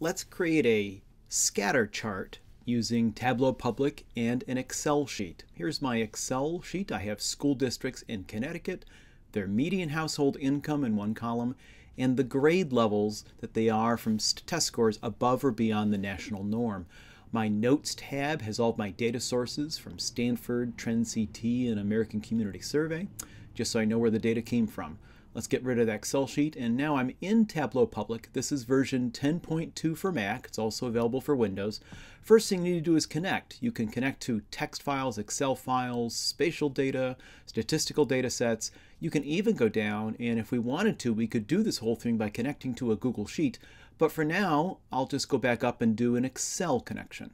let's create a scatter chart using Tableau Public and an Excel sheet. Here's my Excel sheet. I have school districts in Connecticut, their median household income in one column, and the grade levels that they are from test scores above or beyond the national norm. My Notes tab has all of my data sources from Stanford, Trend CT, and American Community Survey, just so I know where the data came from. Let's get rid of that Excel sheet. And now I'm in Tableau Public. This is version 10.2 for Mac. It's also available for Windows. First thing you need to do is connect. You can connect to text files, Excel files, spatial data, statistical data sets. You can even go down, and if we wanted to, we could do this whole thing by connecting to a Google Sheet. But for now, I'll just go back up and do an Excel connection.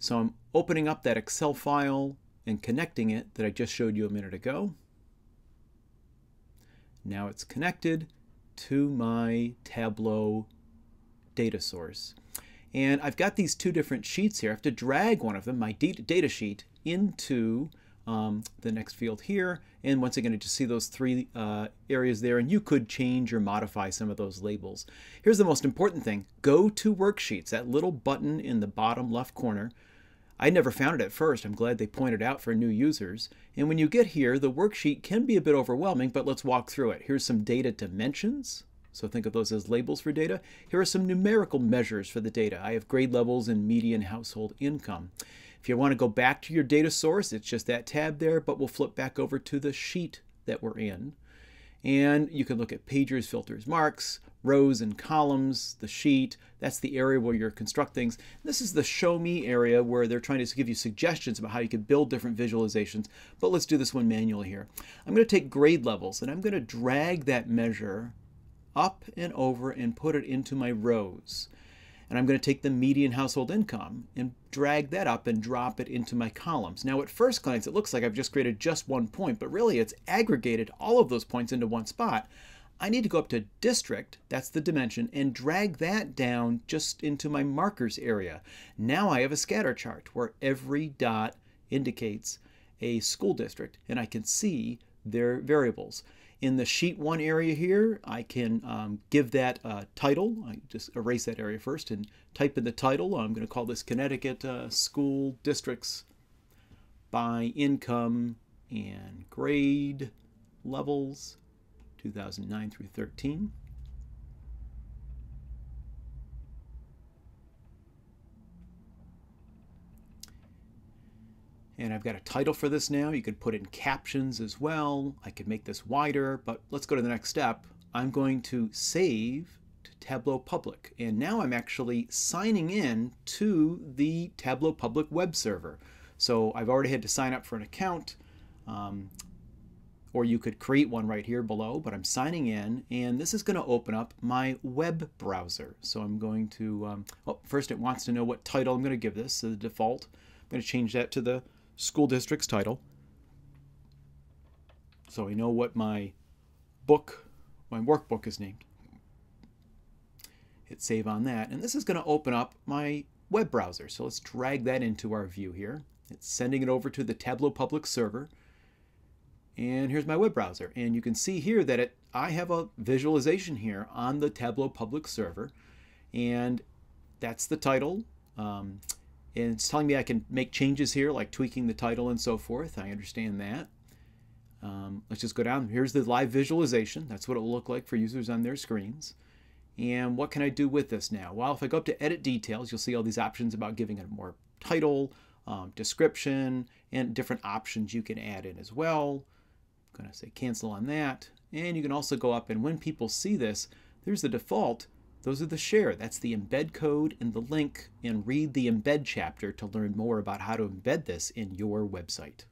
So I'm opening up that Excel file and connecting it that I just showed you a minute ago. Now it's connected to my Tableau data source. And I've got these two different sheets here. I have to drag one of them, my data sheet, into um, the next field here. And once again, I just see those three uh, areas there, and you could change or modify some of those labels. Here's the most important thing. Go to Worksheets, that little button in the bottom left corner. I never found it at first. I'm glad they pointed out for new users. And when you get here, the worksheet can be a bit overwhelming, but let's walk through it. Here's some data dimensions. So think of those as labels for data. Here are some numerical measures for the data. I have grade levels and median household income. If you want to go back to your data source, it's just that tab there, but we'll flip back over to the sheet that we're in. And you can look at pagers, filters, marks, rows and columns, the sheet. That's the area where you're construct things. This is the show me area where they're trying to give you suggestions about how you could build different visualizations. But let's do this one manually here. I'm going to take grade levels and I'm going to drag that measure up and over and put it into my rows and I'm going to take the median household income and drag that up and drop it into my columns. Now at first glance it looks like I've just created just one point, but really it's aggregated all of those points into one spot. I need to go up to district, that's the dimension, and drag that down just into my markers area. Now I have a scatter chart where every dot indicates a school district and I can see their variables. In the sheet one area here, I can um, give that a title. I just erase that area first and type in the title. I'm going to call this Connecticut uh, School Districts by Income and Grade Levels 2009 through 13. And I've got a title for this now. You could put in captions as well. I could make this wider, but let's go to the next step. I'm going to save to Tableau Public. And now I'm actually signing in to the Tableau Public web server. So I've already had to sign up for an account, um, or you could create one right here below, but I'm signing in, and this is going to open up my web browser. So I'm going to, um, well, first it wants to know what title I'm going to give this, so the default. I'm going to change that to the school district's title. So I know what my book, my workbook is named. Hit save on that. And this is going to open up my web browser. So let's drag that into our view here. It's sending it over to the Tableau Public server. And here's my web browser. And you can see here that it, I have a visualization here on the Tableau Public server. And that's the title. Um, and it's telling me I can make changes here, like tweaking the title and so forth. I understand that. Um, let's just go down. Here's the live visualization. That's what it will look like for users on their screens. And what can I do with this now? Well, if I go up to Edit Details, you'll see all these options about giving it more title, um, description, and different options you can add in as well. I'm going to say cancel on that. And you can also go up and when people see this, there's the default those are the share. That's the embed code and the link, and read the embed chapter to learn more about how to embed this in your website.